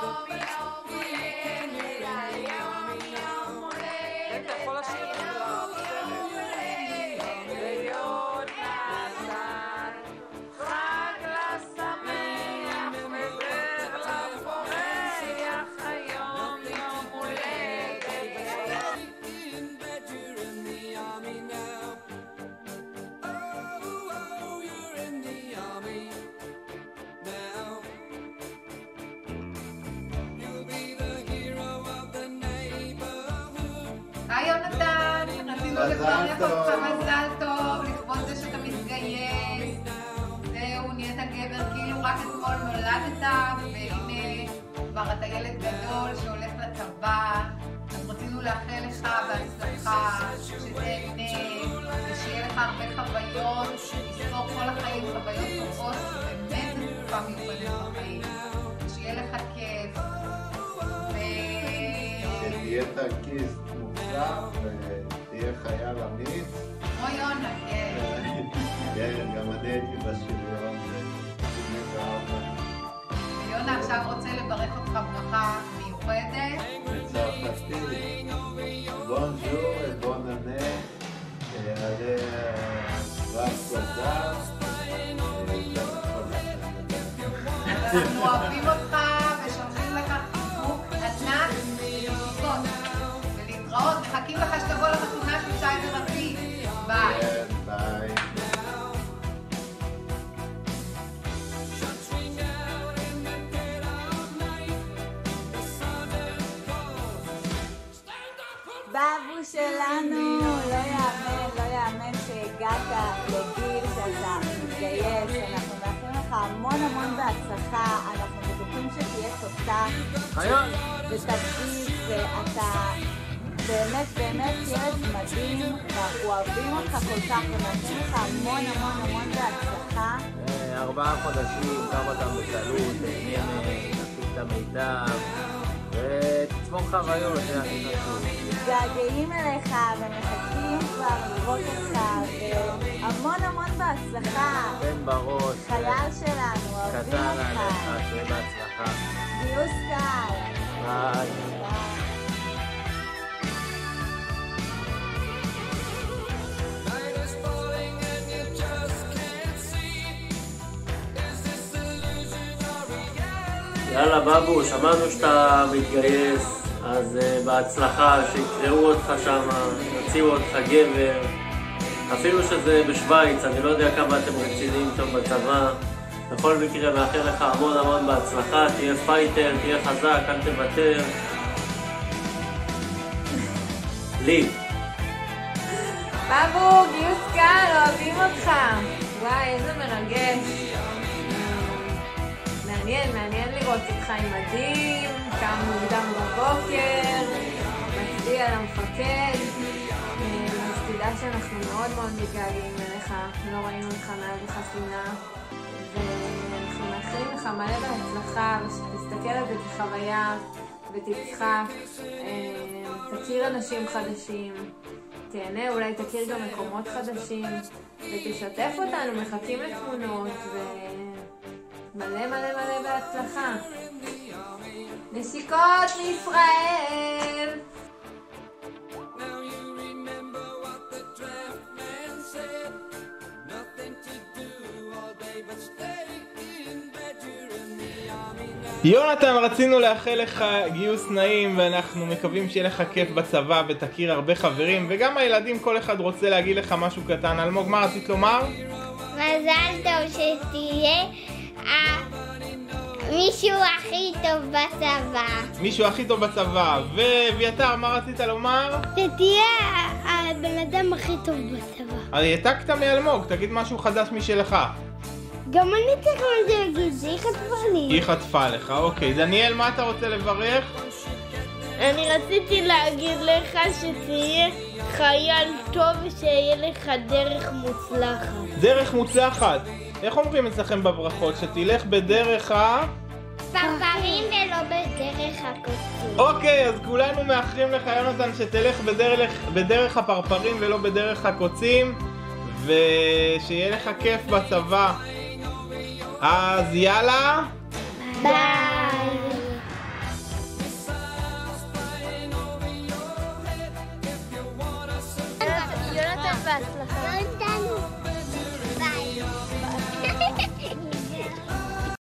the beach. טוב. אותך מזל טוב, לכבוד זה שאתה מתגייס. זהו, נהיית גבר, כאילו רק אתמול נולדת, והנה כבר אתה ילד גדול שהולך לצבא. אז רצינו לאחל לך בהצלחה, שתהנה, ושיהיה לך הרבה חוויות, לזכור כל החיים חוויות טובות, באמת תקופה מיוחדת בחיים. שיהיה לך כיף. ו... שתהיה טנקיסט מוצלח ותהיה חייל אמיץ. כמו יונה, כן. כן, גם אני הייתי בשריון ב-74 יונה עכשיו רוצה לברך אותך ברכה מיוחדת. בצרפתית. בונז'ור ובוננה, יעלה רב תודה. אנחנו אוהבים אותך בבו שלנו, לא יאמן, לא יאמן שהגעת לגיל שאתה מתגייס, אנחנו מאחלים לך המון המון בהצלחה, אנחנו בטוחים שתהיה תותח. ותדגיש, ואתה באמת באמת ילד מדהים, אוהבים אותך כל כך, ומאחלים לך המון המון המון בהצלחה. אה, ארבעה חודשים, קח אותם בקלות, מהם, תפיק את המיטב, ותצמור חוויות, זה הכי חשוב. מתגעגעים אליך ומחכים כבר לראות אותך, והמון המון בהצלחה. תן בראש, חייל שלנו, אוהבים קטן עליך, אותך. שיהיה בהצלחה. גיוס קל. ביי. יאללה בבו, שמענו שאתה מתגייס, אז uh, בהצלחה, שיקראו אותך שם, יוציאו אותך גבר. אפילו שזה בשוויץ, אני לא יודע כמה אתם רציניים שם בצבא. בכל מקרה, מאחל לך המון המון בהצלחה, תהיה פייטר, תהיה חזק, אל תוותר. לי. באבו, גיוס עם מדים, קם מוקדם בבוקר, מצדיע למפקד. אה, אז תדע שאנחנו מאוד מאוד מתגעגעים אליך, לא ראינו אותך מאז החסינה. ואנחנו מאחלים לך מלא בהצלחה, ושתסתכל על זה כחוויה, ותצחק, אה, תכיר אנשים חדשים. תהנה, אולי תכיר גם מקומות חדשים, ותשתף אותנו, מחכים לתמונות, ומלא מלא מלא בהצלחה. נשיקות מישראל! יונתן, רצינו לאחל לך גיוס נעים ואנחנו מקווים שיהיה לך כיף בצבא ותכיר הרבה חברים וגם הילדים, כל אחד רוצה להגיד לך משהו קטן. אלמוג, מה רצית לומר? מזל טוב שתהיה מישהו הכי טוב בצבא. מישהו הכי טוב בצבא. ואביתר, מה רצית לומר? שתהיה הבן אדם הכי טוב בצבא. אז העתקת מאלמוג, תגיד משהו חדש משלך. גם אני צריך להגיד, זה היא חטפה לי. היא חטפה לך, אוקיי. דניאל, מה אתה רוצה לברך? אני רציתי להגיד לך שתהיה חייל טוב ושיהיה לך דרך מוצלחת. דרך מוצלחת. איך אומרים אצלכם בברכות? שתלך בדרך ה... פרפרים ולא בדרך הקוצים. אוקיי, אז כולנו מאחלים לך, יונתן, שתלך בדרך, בדרך הפרפרים ולא בדרך הקוצים, ושיהיה לך כיף בצבא. אז יאללה, ביי. יונתן בהצלחה.